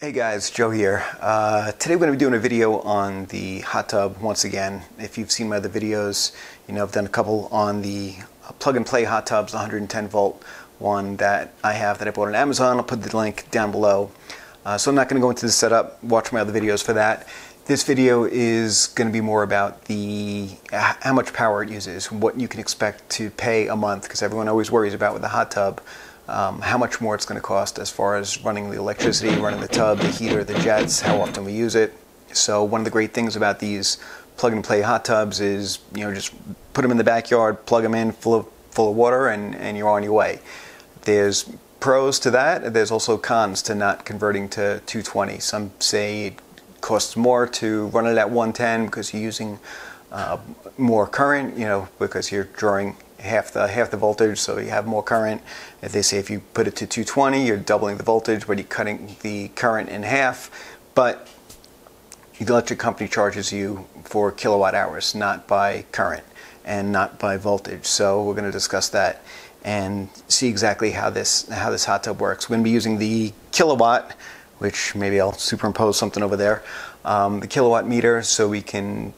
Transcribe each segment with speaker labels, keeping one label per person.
Speaker 1: Hey guys, Joe here. Uh, today we're going to be doing a video on the hot tub once again. If you've seen my other videos, you know I've done a couple on the plug and play hot tubs, the 110 volt one that I have that I bought on Amazon. I'll put the link down below. Uh, so I'm not going to go into the setup, watch my other videos for that. This video is going to be more about the how much power it uses, what you can expect to pay a month, because everyone always worries about with the hot tub um, how much more it's going to cost as far as running the electricity, running the tub, the heater, the jets, how often we use it. So one of the great things about these plug and play hot tubs is you know just put them in the backyard, plug them in full of full of water, and, and you're on your way. There's pros to that. There's also cons to not converting to 220. Some say it costs more to run it at 110 because you're using uh, more current, you know, because you're drawing half the half the voltage, so you have more current. If they say if you put it to 220, you're doubling the voltage, but you're cutting the current in half. But the electric company charges you for Kill A Watt hours, not by current and not by voltage. So we're going to discuss that and see exactly how this how this hot tub works. We're going to be using the Kill A Watt, which maybe I'll superimpose something over there, um, the kilowatt meter, so we can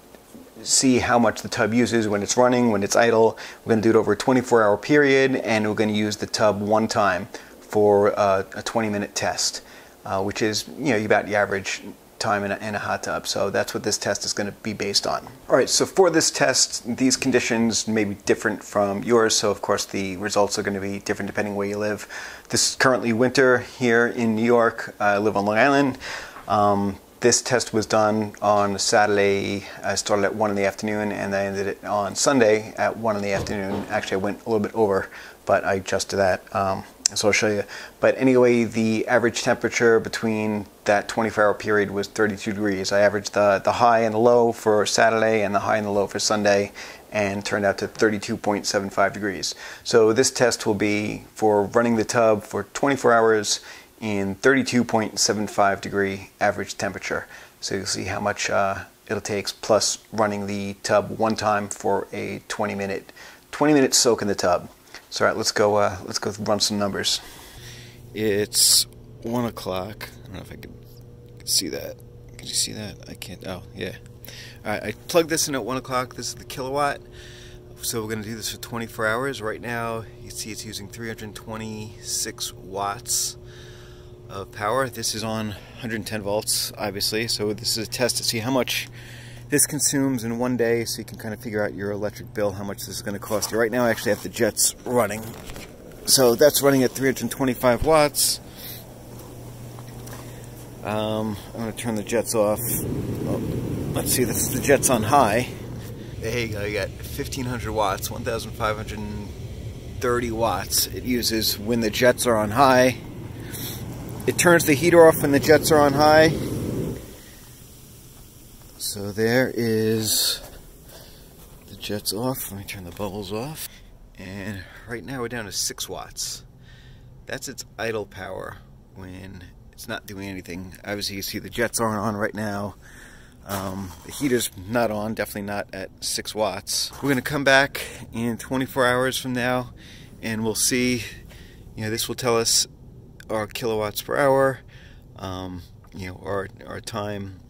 Speaker 1: see how much the tub uses when it's running, when it's idle. We're going to do it over a 24 hour period and we're going to use the tub one time for uh, a 20 minute test, uh, which is you know about the average time in a, in a, hot tub. So that's what this test is going to be based on. All right, so for this test, these conditions may be different from yours. So of course the results are going to be different depending where you live. This is currently winter here in New York. I live on Long Island. Um, this test was done on Saturday. I started at 1 in the afternoon and I ended it on Sunday at 1 in the afternoon. Actually, I went a little bit over, but I adjusted that. Um, so I'll show you. But anyway, the average temperature between that 24 hour period was 32 degrees. I averaged the, the high and the low for Saturday and the high and the low for Sunday and turned out to 32.75 degrees. So this test will be for running the tub for 24 hours in 32.75 degree average temperature. So you'll see how much uh, it'll take plus running the tub one time for a 20 minute 20 minute soak in the tub. So all right, let's go uh, let's go run some numbers. It's one o'clock. I don't know if I can see that. Can you see that? I can't. Oh yeah. All right, I plugged this in at one o'clock. This is the Kill A Watt. So we're going to do this for 24 hours. Right now, you see it's using 326 watts of power. This is on 110 volts, obviously, so this is a test to see how much this consumes in one day so you can kind of figure out your electric bill, how much this is going to cost you. Right now I actually have the jets running. So that's running at 325 watts. Um, I'm going to turn the jets off. Oh, let's see, this is the jets on high. There you go, you got 1500 watts, 1530 watts it uses when the jets are on high. It turns the heater off when the jets are on high. So there is the jets off. Let me turn the bubbles off. And right now we're down to 6 watts. That's its idle power when it's not doing anything. Obviously you see the jets aren't on right now. Um, the heater's not on, definitely not at 6 watts. We're going to come back in 24 hours from now and we'll see, you know, this will tell us our kilowatts per hour, um, you know, our, our time,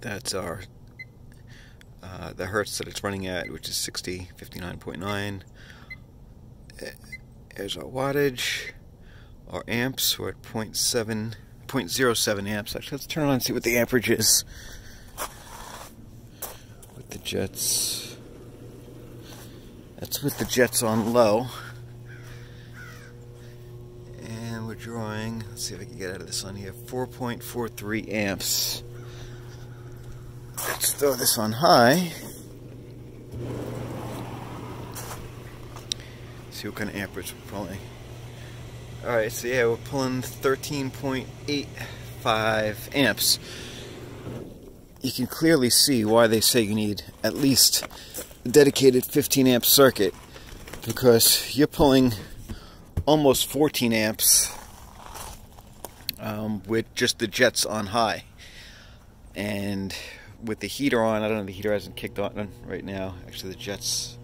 Speaker 1: that's our, uh, the hertz that it's running at, which is 60, 59.9. There's our wattage, our amps, we're at 0.7, 0.07 amps. Actually, let's turn on and see what the amperage is with the jets. That's with the jets on low we're drawing, let's see if I can get out of the sun here, 4.43 amps. Let's throw this on high. See what kind of amperage we're pulling. Alright, so yeah, we're pulling 13.85 amps. You can clearly see why they say you need at least a dedicated 15 amp circuit because you're pulling almost 14 amps um, with just the jets on high. And with the heater on, I don't know, the heater hasn't kicked on right now. Actually, the jets,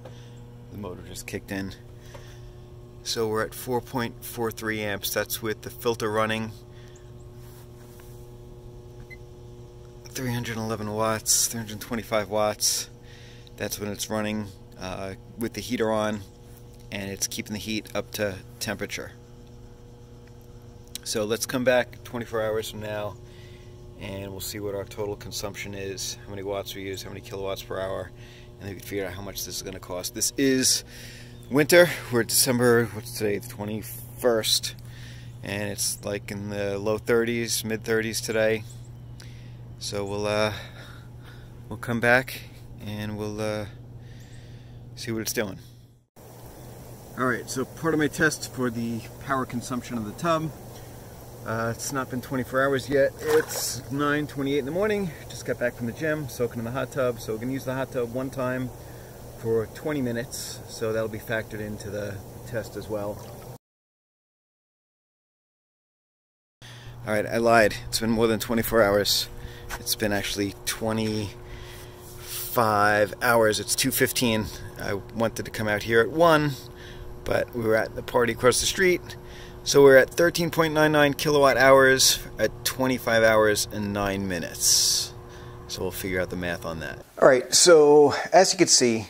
Speaker 1: the motor just kicked in. So we're at 4.43 amps. That's with the filter running 311 watts, 325 watts. That's when it's running uh, with the heater on and it's keeping the heat up to temperature. So let's come back 24 hours from now and we'll see what our total consumption is, how many watts we use, how many kilowatts per hour, and then we can figure out how much this is going to cost. This is winter. We're December, what's today, the 21st, and it's like in the low 30s, mid 30s today. So we'll uh, we'll come back and we'll uh, see what it's doing. All right, so part of my test for the power consumption of the tub uh, it's not been 24 hours yet. It's 9.28 in the morning. Just got back from the gym, soaking in the hot tub. So we're to use the hot tub one time for 20 minutes. So that'll be factored into the test as well. Alright, I lied. It's been more than 24 hours. It's been actually 25 hours. It's 2.15. I wanted to come out here at 1, but we were at the party across the street so we're at 13.99 kilowatt hours at 25 hours and 9 minutes. So we'll figure out the math on that. All right, so as you can see,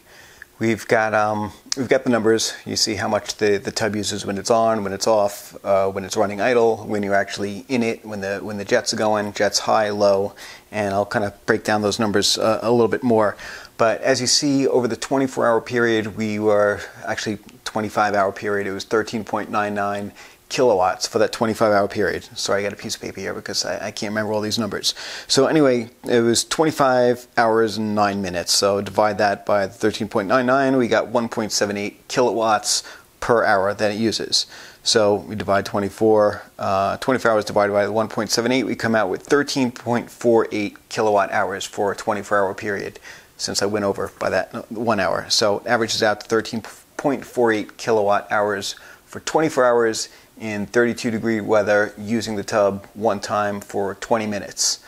Speaker 1: we've got um, we've got the numbers. You see how much the, the tub uses when it's on, when it's off, uh, when it's running idle, when you're actually in it, when the when the jets are going, jets high, low, and I'll kind of break down those numbers uh, a little bit more. But as you see, over the 24-hour period, we were actually 25-hour period. It was 13.99 kilowatts for that 25 hour period. Sorry, I got a piece of paper here because I, I, can't remember all these numbers. So anyway, it was 25 hours and 9 minutes. So divide that by 13.99, we got 1.78 kilowatts per hour that it uses. So we divide 24, uh, 24 hours divided by 1.78, we come out with 13.48 kilowatt hours for a 24 hour period since I went over by that one hour. So averages out to 13.48 kilowatt hours for 24 hours in 32 degree weather using the tub one time for 20 minutes.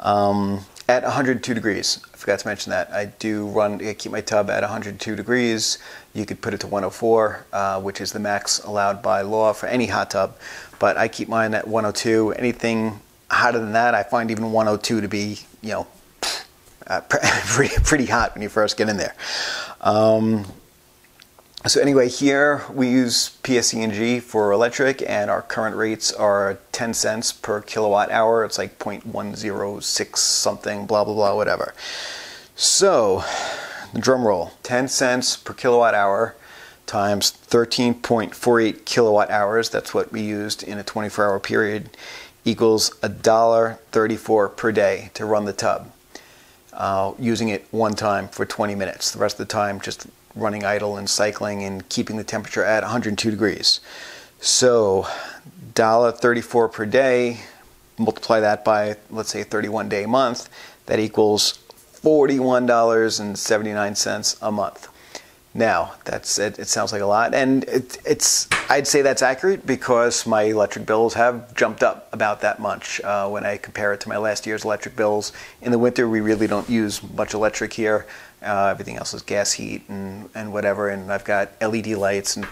Speaker 1: Um, at 102 degrees, I forgot to mention that. I do run, I keep my tub at 102 degrees. You could put it to 104, uh, which is the max allowed by law for any hot tub. But I keep mine at 102. Anything hotter than that, I find even 102 to be, you know, uh, pretty, pretty hot when you first get in there. Um, so anyway, here we use PSE&G for electric, and our current rates are 10 cents per kilowatt hour. It's like 0.106 something, blah, blah, blah, whatever. So, the drum roll, 10 cents per kilowatt hour times 13.48 kilowatt hours, that's what we used in a 24-hour period, equals $1.34 per day to run the tub. Uh, using it one time for 20 minutes. The rest of the time, just running idle and cycling and keeping the temperature at 102 degrees. So, $1.34 per day, multiply that by, let's say, 31 day month, that equals $41.79 a month. Now, that's it, it sounds like a lot, and it, it's I'd say that's accurate because my electric bills have jumped up about that much uh, when I compare it to my last year's electric bills. In the winter, we really don't use much electric here. Uh, everything else is gas heat and, and whatever, and I've got LED lights and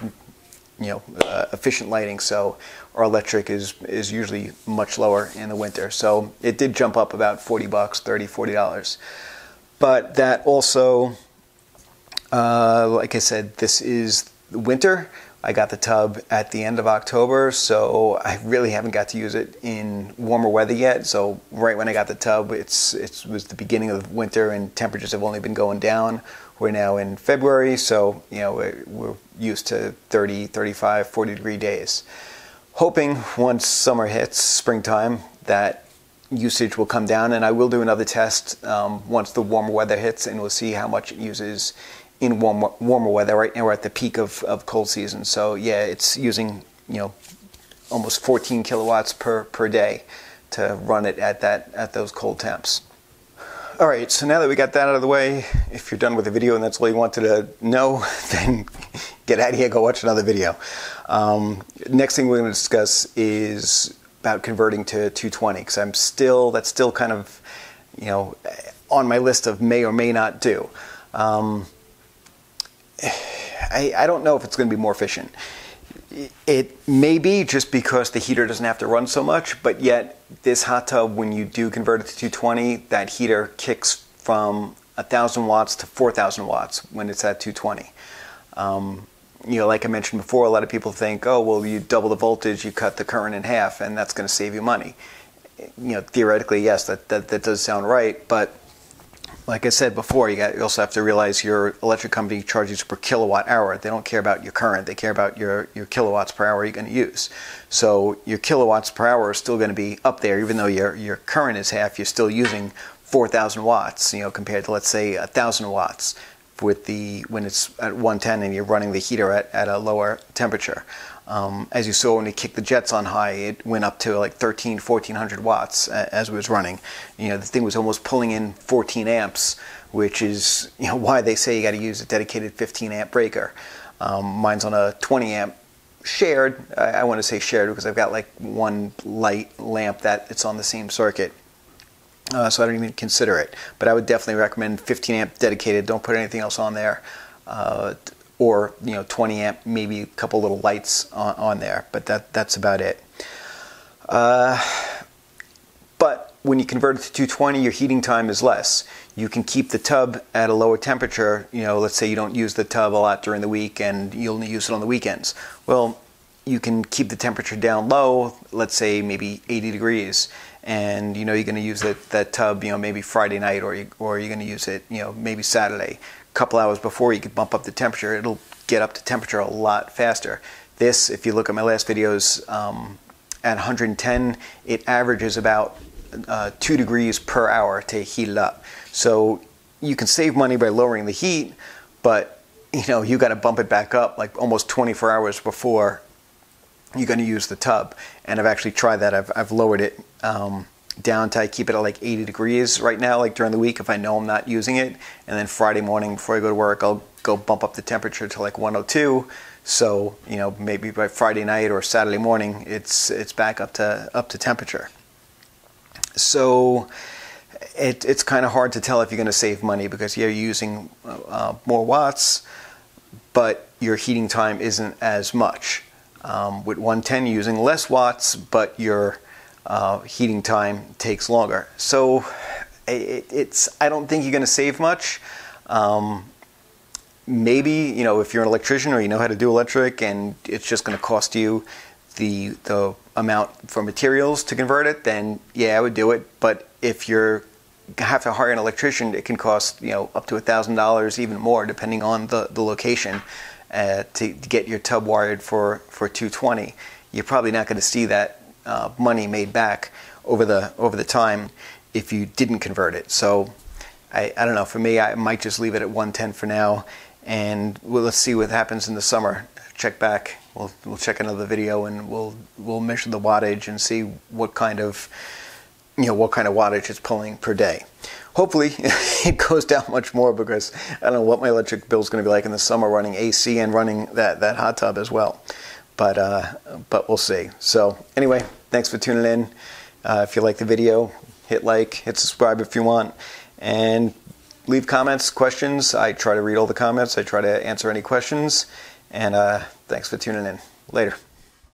Speaker 1: you know uh, efficient lighting, so our electric is is usually much lower in the winter. So it did jump up about 40 bucks, 30, 40 dollars, but that also uh, like I said, this is winter. I got the tub at the end of October, so I really haven't got to use it in warmer weather yet. So right when I got the tub, it's it was the beginning of winter, and temperatures have only been going down. We're now in February, so you know we're, we're used to 30, 35, 40 degree days. Hoping once summer hits, springtime, that usage will come down, and I will do another test um, once the warmer weather hits, and we'll see how much it uses in warmer, warmer weather. Right now we're at the peak of, of cold season. So yeah, it's using, you know, almost 14 kilowatts per, per day to run it at that at those cold temps. All right, so now that we got that out of the way, if you're done with the video and that's all you wanted to know, then get out of here, go watch another video. Um, next thing we're going to discuss is about converting to 220 because I'm still that's still kind of you know on my list of may or may not do. Um, I, I don't know if it's going to be more efficient. It may be just because the heater doesn't have to run so much, but yet this hot tub, when you do convert it to 220, that heater kicks from 1,000 watts to 4,000 watts when it's at 220. Um, you know, like I mentioned before, a lot of people think, oh, well, you double the voltage, you cut the current in half, and that's going to save you money. You know, theoretically, yes, that, that, that does sound right, but like I said before, you, got, you also have to realize your electric company charges per kilowatt hour. They don't care about your current; they care about your, your kilowatts per hour you're going to use. So your kilowatts per hour is still going to be up there, even though your your current is half. You're still using 4,000 watts, you know, compared to let's say 1,000 watts with the when it's at 110 and you're running the heater at, at a lower temperature. Um, as you saw when we kicked the jets on high, it went up to like 13, 1400 watts as it was running. You know, the thing was almost pulling in 14 amps, which is you know why they say you got to use a dedicated 15 amp breaker. Um, mine's on a 20 amp shared. I, I want to say shared because I've got like one light lamp that it's on the same circuit. Uh, so I don't even consider it. But I would definitely recommend 15 amp dedicated. Don't put anything else on there. Uh, or you know 20 amp, maybe a couple little lights on, on there, but that that's about it. Uh, but when you convert it to 220, your heating time is less. You can keep the tub at a lower temperature. You know, let's say you don't use the tub a lot during the week and you only use it on the weekends. Well, you can keep the temperature down low, let's say maybe 80 degrees, and you know you're going to use that, that tub, you know, maybe Friday night, or you, or you're going to use it, you know, maybe Saturday a couple hours before you could bump up the temperature. It'll get up to temperature a lot faster. This, if you look at my last videos, um, at 110, it averages about uh, two degrees per hour to heat it up. So you can save money by lowering the heat, but you know you got to bump it back up like almost 24 hours before you're going to use the tub. And I've actually tried that. I've, I've lowered it. Um, down to I keep it at like 80 degrees right now, like during the week if I know I'm not using it. And then Friday morning before I go to work, I'll go bump up the temperature to like 102. So you know maybe by Friday night or Saturday morning, it's it's back up to up to temperature. So it, it's kind of hard to tell if you're going to save money because you're using uh, more watts, but your heating time isn't as much. Um, with 110, using less watts, but your uh, heating time takes longer. So it, it's I don't think you're going to save much. Um, maybe you know if you're an electrician or you know how to do electric, and it's just going to cost you the the amount for materials to convert it, then yeah, I would do it. But if you're have to hire an electrician, it can cost you know up to a thousand dollars, even more, depending on the the location, uh, to, get your tub wired for for 220. You're probably not going to see that uh, money made back over the over the time if you didn't convert it. So I, I don't know. For me, I might just leave it at 110 for now, and we'll, let's see what happens in the summer. Check back. We'll we'll check another video and we'll we'll measure the wattage and see what kind of you know what kind of wattage it's pulling per day. Hopefully, it goes down much more because I don't know what my electric bill is going to be like in the summer running AC and running that that hot tub as well but uh, but we'll see. So anyway, thanks for tuning in. Uh, if you like the video, hit like, hit subscribe if you want, and leave comments, questions. I try to read all the comments. I try to answer any questions. And uh, thanks for tuning in. Later.